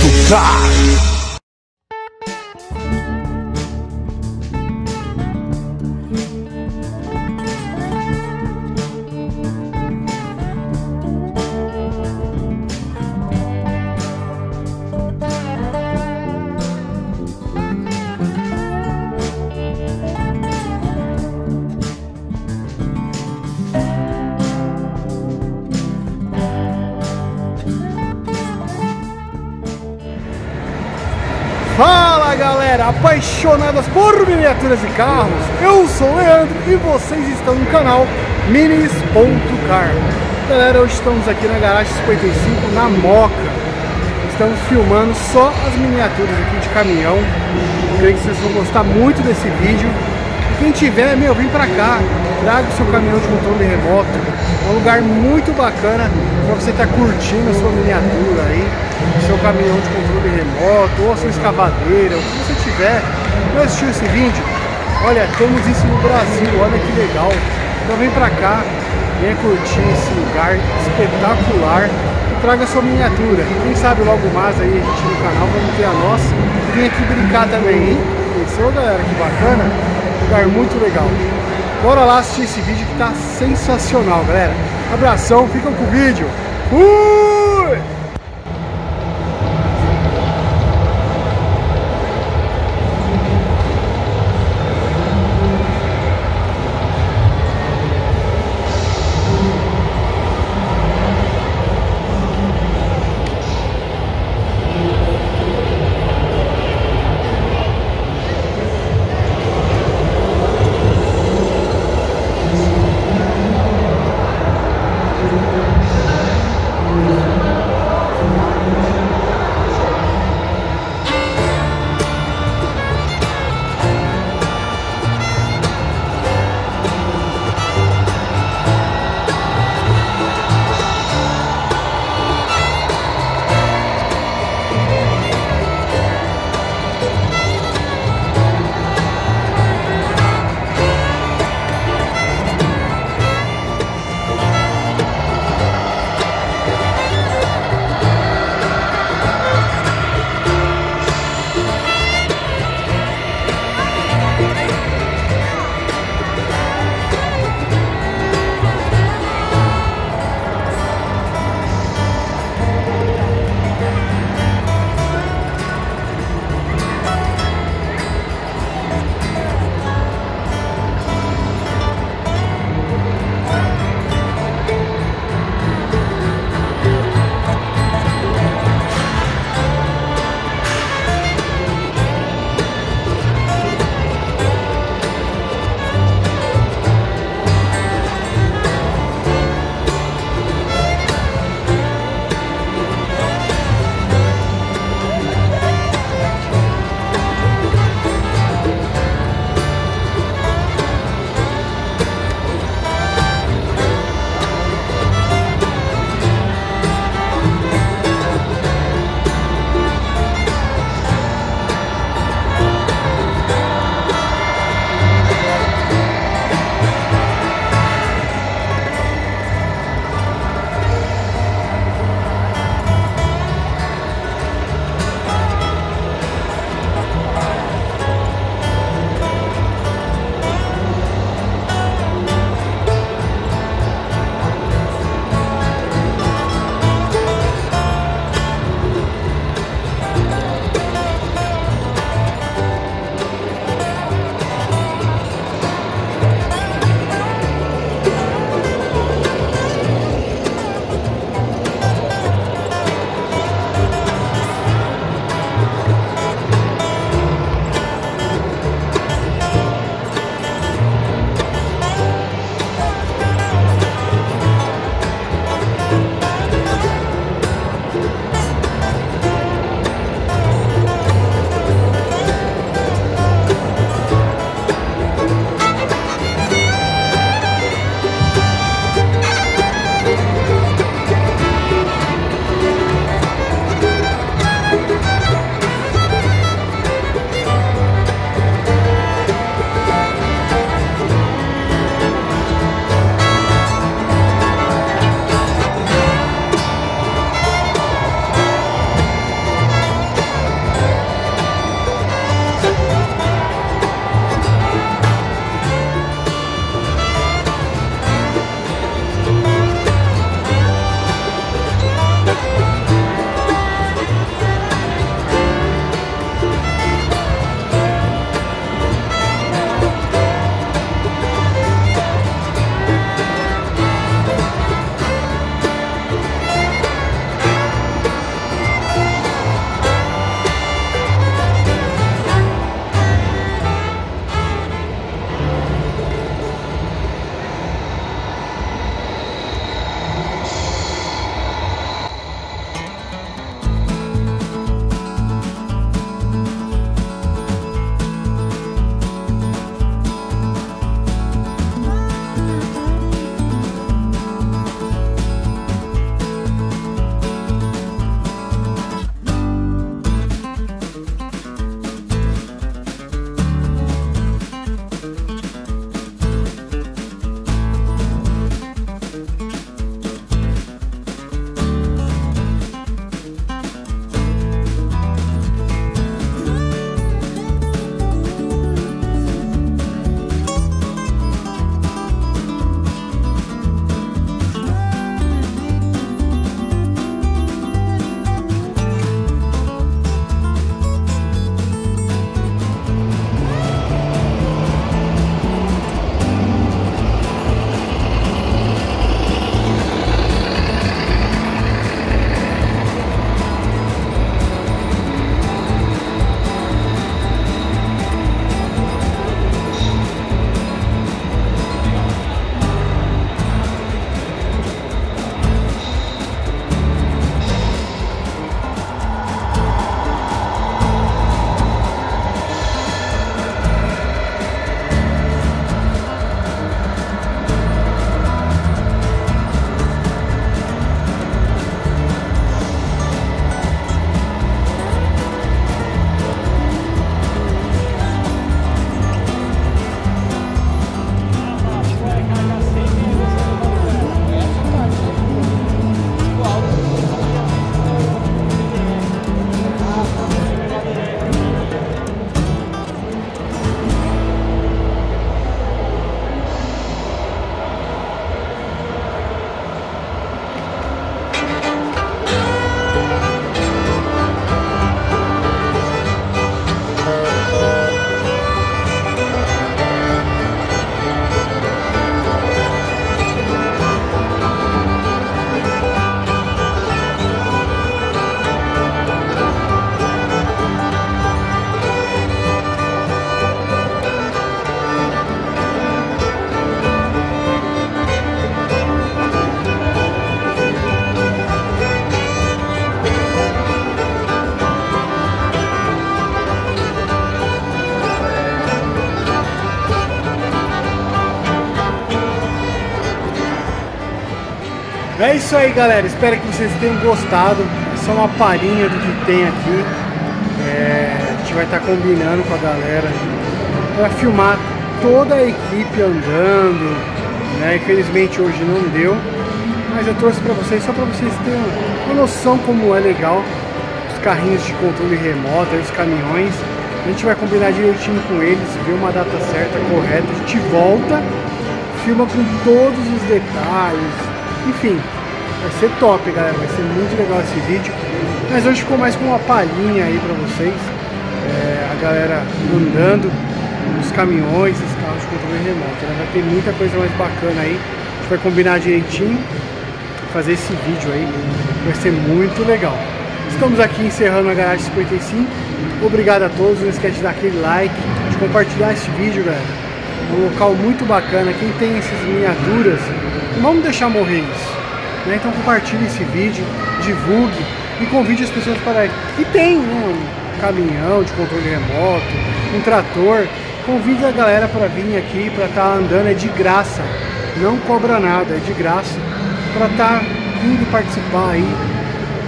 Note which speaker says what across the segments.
Speaker 1: Car.
Speaker 2: Fala galera, apaixonadas por miniaturas e carros, eu sou o Leandro e vocês estão no canal Minis.car Galera, hoje estamos aqui na garagem 55 na Moca. Estamos filmando só as miniaturas aqui de caminhão. Creio que vocês vão gostar muito desse vídeo. Quem tiver, meu, vem pra cá Traga o seu caminhão de controle remoto É um lugar muito bacana para você estar tá curtindo a sua miniatura aí seu caminhão de controle remoto, ou a sua escavadeira, o que você tiver. Não assistiu esse vídeo? Olha, temos isso no Brasil, olha que legal. Então vem pra cá, venha curtir esse lugar espetacular e traga sua miniatura. Quem sabe logo mais aí a gente no canal, vamos ter a nossa. Vem aqui brincar também, hein? Pensou galera, que bacana? Lugar muito legal. Bora lá assistir esse vídeo que tá sensacional, galera. Abração, ficam com o vídeo. Fui! É isso aí, galera. Espero que vocês tenham gostado. É só uma palhinha do que tem aqui. É, a gente vai estar tá combinando com a galera para filmar toda a equipe andando. Né? Infelizmente hoje não deu, mas eu trouxe para vocês só para vocês terem uma noção como é legal os carrinhos de controle remoto, os caminhões. A gente vai combinar direitinho com eles, ver uma data certa, correta. A gente volta, filma com todos os detalhes. Enfim, vai ser top, galera. Vai ser muito legal esse vídeo. Mas hoje ficou mais com uma palhinha aí pra vocês. É, a galera andando nos caminhões, os carros de controle remoto. Né? Vai ter muita coisa mais bacana aí. A gente vai combinar direitinho. Fazer esse vídeo aí. Vai ser muito legal. Estamos aqui encerrando a Garagem 55. Obrigado a todos. Não esquece de dar aquele like, de compartilhar esse vídeo, galera. Um local muito bacana. Quem tem essas miniaturas, não vamos deixar morrer isso. Né? Então compartilhe esse vídeo, divulgue e convide as pessoas para. E tem né, um caminhão de controle remoto, um trator. Convide a galera para vir aqui, para estar tá andando, é de graça. Não cobra nada, é de graça. Para estar tá vindo participar aí,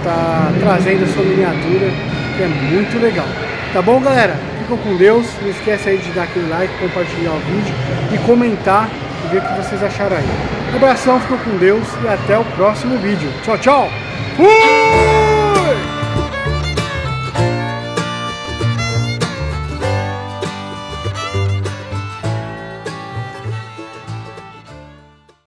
Speaker 2: tá trazendo a sua miniatura, que é muito legal. Tá bom, galera? Ficam com Deus. Não esquece aí de dar aquele like, compartilhar o vídeo e comentar e ver o que vocês acharam aí. Um abração, ficam com Deus e até o próximo vídeo. Tchau, tchau! Fui!